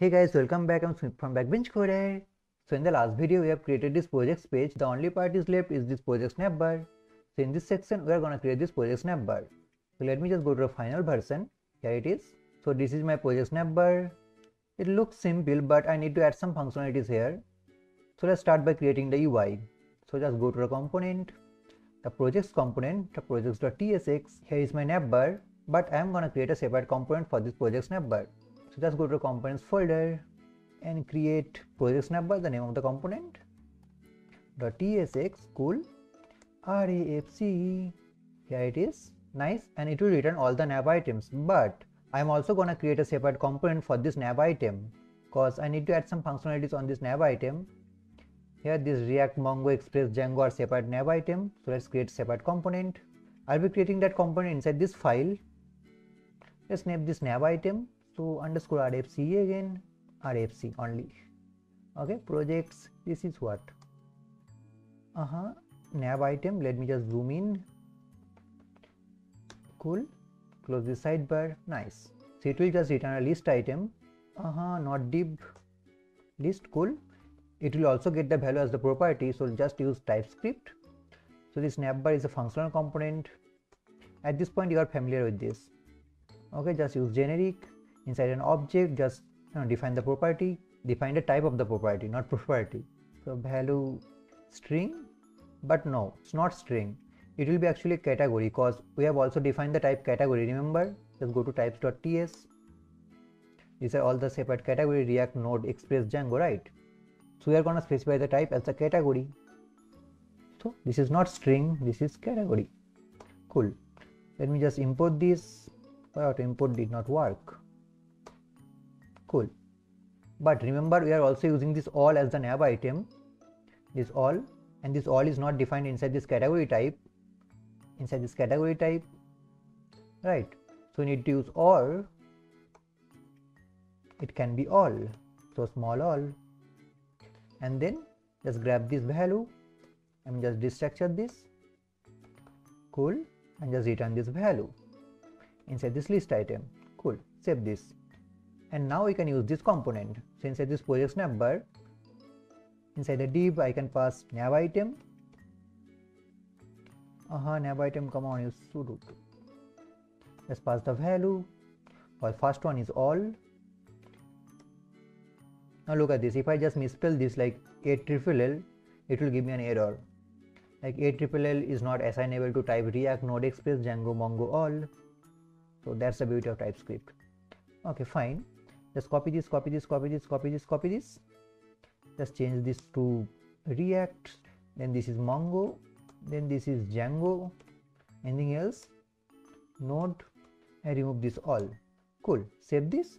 Hey guys, welcome back. I'm Sumit from Backbench Coder. So in the last video, we have created this projects page. The only part is left is this projects navbar. So in this section, we are going to create this projects navbar. So let me just go to the final version. Here it is. So this is my projects navbar. It looks simple, but I need to add some functionalities here. So let's start by creating the UI. So just go to the component, the projects component, the projects.tsx. Here is my navbar, but I am going to create a separate component for this projects navbar. Just go to the components folder and create projects navbar, the name of the component. Tsx cool rafc here it is nice and it will return all the nav items. But i'm also gonna create a separate component for this nav item because i need to add some functionalities on this nav item. Here this react mongo express django are separate nav item so let's create separate component. I'll be creating that component inside this file. Let's name this nav item so underscore rfc again rfc only. Okay projects this is what? Uh-huh nav item let me just zoom in. Cool close the sidebar nice. So it will just return a list item. Uh-huh not div list cool. It will also get the value as the property so just use typescript. So this navbar is a functional component. At this point you are familiar with this. Okay just use generic inside an object just you know, define the property define the type of the property not property. So value string but no it's not string. It will be actually a category because we have also defined the type category remember? Just go to types.ts these are all the separate category react node express django right? So we are going to specify the type as a category. So this is not string this is category. Cool. Let me just import this. Auto import did not work cool. But remember we are also using this all as the nav item. This all and this all is not defined inside this category type. Inside this category type right. So we need to use all. It can be all. So small all. And then just grab this value. And just destructure this. Cool. And just return this value. Inside this list item. Cool. Save this and now we can use this component. So inside this projects navbar inside the div i can pass nav item. Uh-huh nav item come on you sudo let's pass the value. For first one is all. Now look at this. If i just misspell this like a triple l it will give me an error. Like a triple l is not assignable to type react node express django mongo all. So that's the beauty of typescript. Okay fine just copy this copy this copy this copy this copy this. Just change this to react. Then this is mongo. Then this is django. Anything else? Node. And remove this all. Cool. Save this.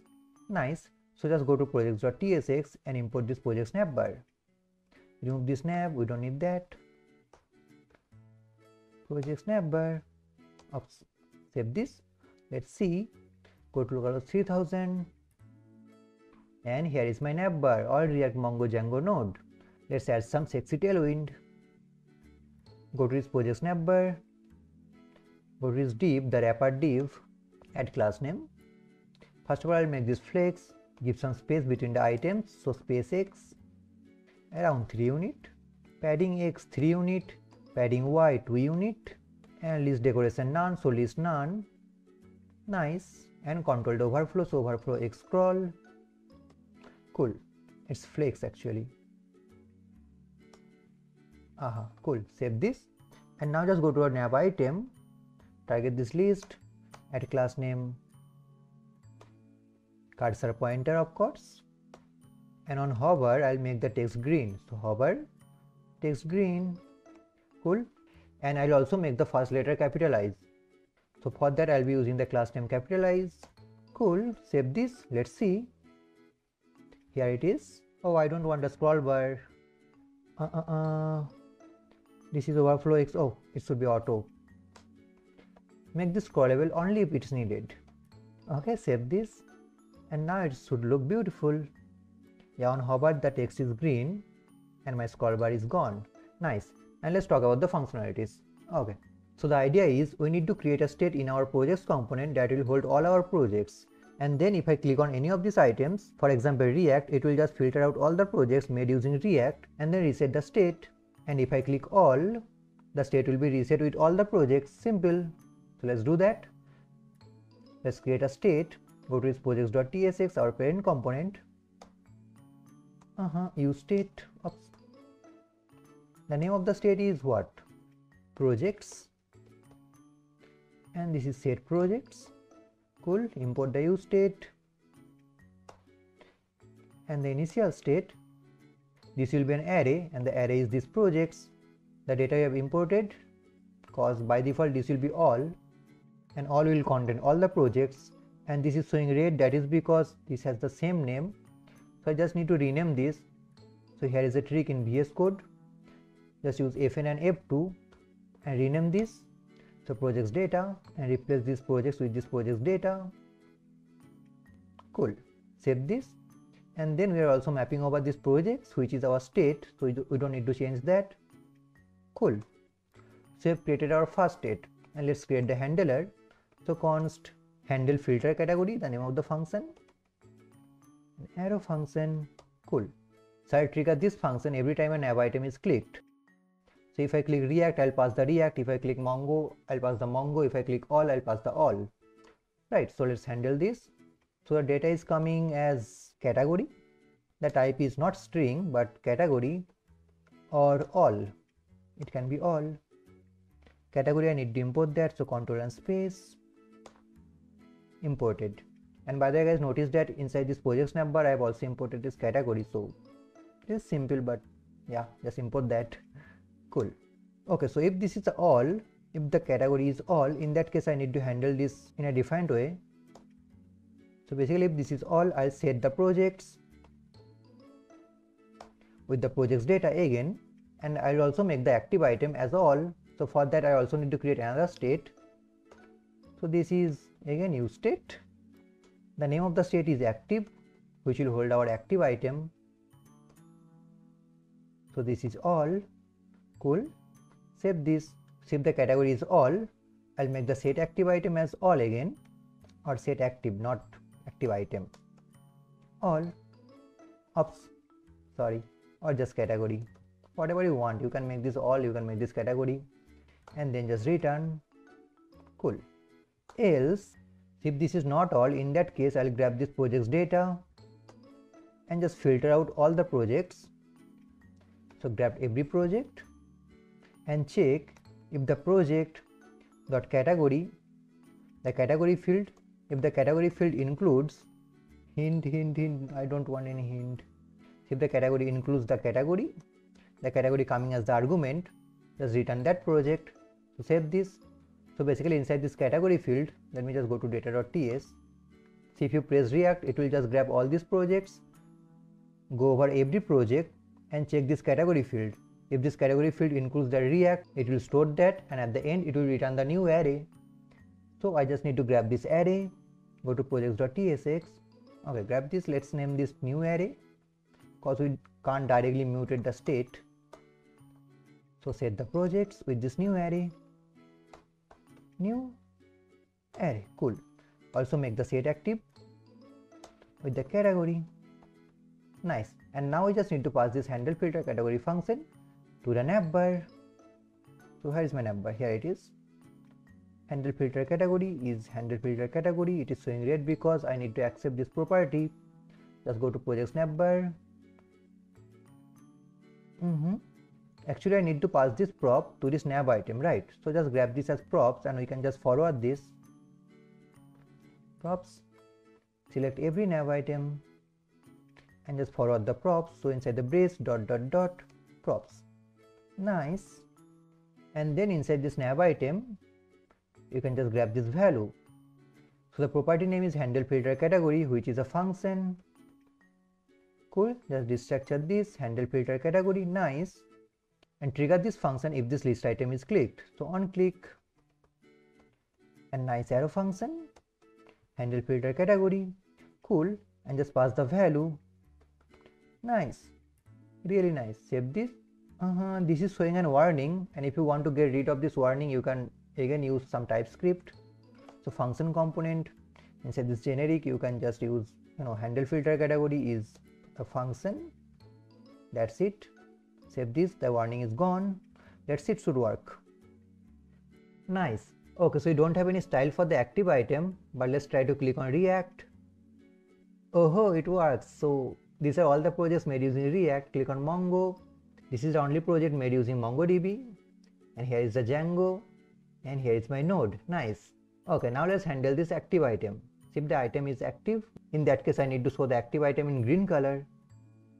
Nice. So just go to projects.tsx and import this projects navbar remove this nav. We don't need that. Projects navbar Oops. save this. Let's see. Go to localhost 3000 and here is my navbar all react mongo django node. Let's add some sexy tailwind. Go to this project navbar go to this div the wrapper div. Add class name. First of all i'll make this flex. Give some space between the items. So space x. Around 3 unit. Padding x 3 unit. Padding y 2 unit. And list decoration none so list none. Nice. And controlled overflow so overflow x scroll cool. It's flakes actually. Aha cool. Save this. And now just go to our nav item. Target this list. Add class name. Cursor pointer of course. And on hover i'll make the text green. So hover text green. Cool. And i'll also make the first letter capitalize. So for that i'll be using the class name capitalize. Cool. Save this. Let's see here it is. Oh i don't want the scroll bar. Uh, uh, uh. this is overflow x. Oh it should be auto. Make this scrollable only if it's needed. Okay save this. And now it should look beautiful. Yeah on hover the text is green and my scroll bar is gone. Nice. And let's talk about the functionalities. Okay. So the idea is we need to create a state in our projects component that will hold all our projects and then if I click on any of these items, for example React, it will just filter out all the projects made using React and then reset the state. And if I click all, the state will be reset with all the projects, simple. So let's do that. Let's create a state, go to projects.tsx, our parent component. Uh-huh, use state. Oops. The name of the state is what? Projects. And this is set projects cool import the use state and the initial state. This will be an array and the array is this projects. The data you have imported cause by default this will be all and all will contain all the projects. And this is showing red that is because this has the same name. So I just need to rename this. So here is a trick in VS Code. Just use Fn and F2 and rename this so projects data and replace these projects with this projects data. Cool. Save this. And then we are also mapping over this projects which is our state. So we don't need to change that. Cool. So we have created our first state. And let's create the handler. So const handle filter category the name of the function. Arrow function. Cool. So i trigger this function every time a nav item is clicked so if I click React, I'll pass the React. If I click Mongo, I'll pass the Mongo. If I click all, I'll pass the all. Right, so let's handle this. So the data is coming as category. The type is not string, but category or all. It can be all. Category, I need to import that. So control and space, imported. And by the way, guys, notice that inside this project navbar, I have also imported this category. So it is simple, but yeah, just import that cool okay so if this is all if the category is all in that case i need to handle this in a different way. So basically if this is all i'll set the projects with the projects data again and i'll also make the active item as all. So for that i also need to create another state. So this is again use state. The name of the state is active which will hold our active item. So this is all cool. Save this save the category is all. I'll make the set active item as all again or set active not active item. All. Ops. Sorry. Or just category. Whatever you want. You can make this all you can make this category. And then just return. Cool. Else if this is not all in that case I'll grab this projects data and just filter out all the projects. So grab every project and check if the project dot category the category field if the category field includes hint hint hint i don't want any hint. If the category includes the category the category coming as the argument just return that project so save this. So basically inside this category field let me just go to data.ts see if you press react it will just grab all these projects go over every project and check this category field if this category field includes the React, it will store that and at the end it will return the new array. So I just need to grab this array, go to projects.tsx. Okay, grab this, let's name this new array because we can't directly mutate the state. So set the projects with this new array, new array, cool. Also make the set active with the category, nice. And now we just need to pass this handle filter category function to the navbar. So here is my navbar, here it is. Handle filter category is handle filter category. It is showing red because I need to accept this property. Just go to project navbar. Mm -hmm. Actually, I need to pass this prop to this nav item, right? So just grab this as props and we can just forward this. Props. Select every nav item and just forward the props. So inside the brace dot dot dot props nice and then inside this nav item you can just grab this value. So the property name is handle filter category which is a function. Cool. Just destructure this handle filter category nice and trigger this function if this list item is clicked. So on click and nice arrow function handle filter category cool and just pass the value. Nice. Really nice. Save this uh this is showing a warning and if you want to get rid of this warning you can again use some typescript. So function component inside this generic you can just use you know handle filter category is a function. That's it. Save this the warning is gone. See it should work. Nice. Okay so you don't have any style for the active item but let's try to click on react. Oh it works. So these are all the projects made using react. Click on mongo this is the only project made using mongodb. And here is the django. And here is my node. Nice. Okay now let's handle this active item. If the item is active in that case i need to show the active item in green color.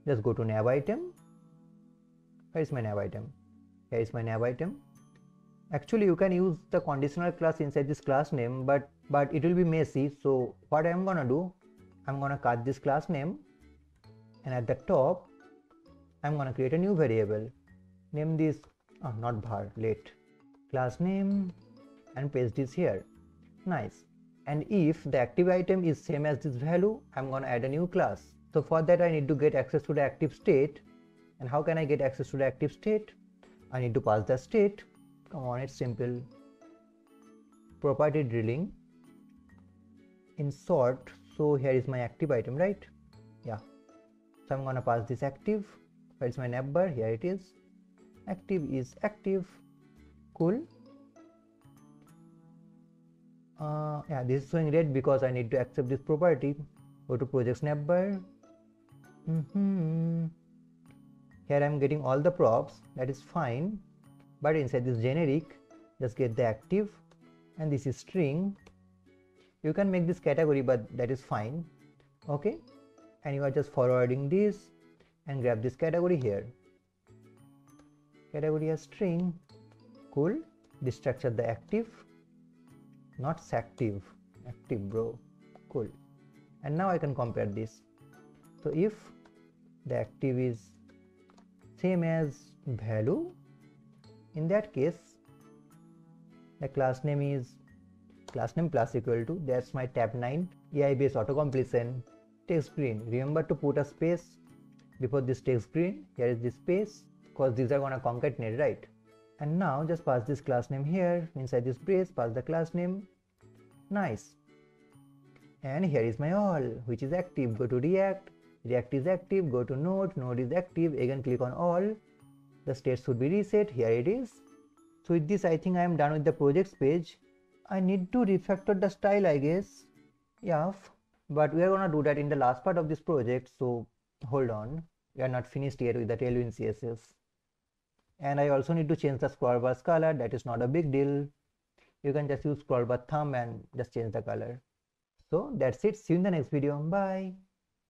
Just go to nav item. Where is my nav item. Here is my nav item. Actually you can use the conditional class inside this class name but but it will be messy. So what i'm gonna do i'm gonna cut this class name. And at the top i'm gonna create a new variable. Name this oh, not var late. Class name and paste this here. Nice. And if the active item is same as this value i'm gonna add a new class. So for that i need to get access to the active state. And how can i get access to the active state? I need to pass the state. Come on it's simple. Property drilling. In sort so here is my active item right? Yeah. So i'm gonna pass this active where's my navbar here it is. Active is active. Cool. Uh, yeah this is showing red because I need to accept this property. Go to project navbar mm -hmm. here I'm getting all the props. That is fine. But inside this generic just get the active. And this is string. You can make this category but that is fine. Okay. And you are just forwarding this and grab this category here. Category as string cool this structure the active not active active bro cool. And now I can compare this. So if the active is same as value in that case the class name is class name plus equal to that's my Tabnine AI based auto completion text green remember to put a space before this text green here is the space because these are gonna concatenate right? And now just pass this class name here. Inside this brace pass the class name. Nice. And here is my all which is active. Go to react. React is active. Go to node. Node is active. Again click on all. The state should be reset. Here it is. So with this i think i am done with the projects page. I need to refactor the style i guess. Yeah but we are gonna do that in the last part of this project so hold on we are not finished yet with the tailwind css and I also need to change the scroll bar color. That is not a big deal. You can just use scroll bar thumb and just change the color. So that's it. See you in the next video. Bye